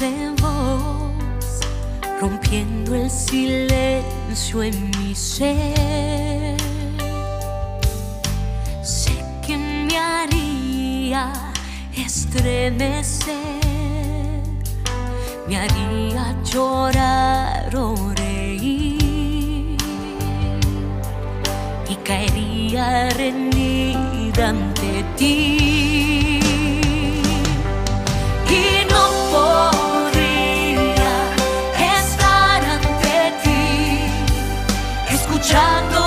dulce voz, rompiendo el silencio en mi ser. Sé que me haría estremecer, me haría llorar o reír y caería rendida ante ti. 穿过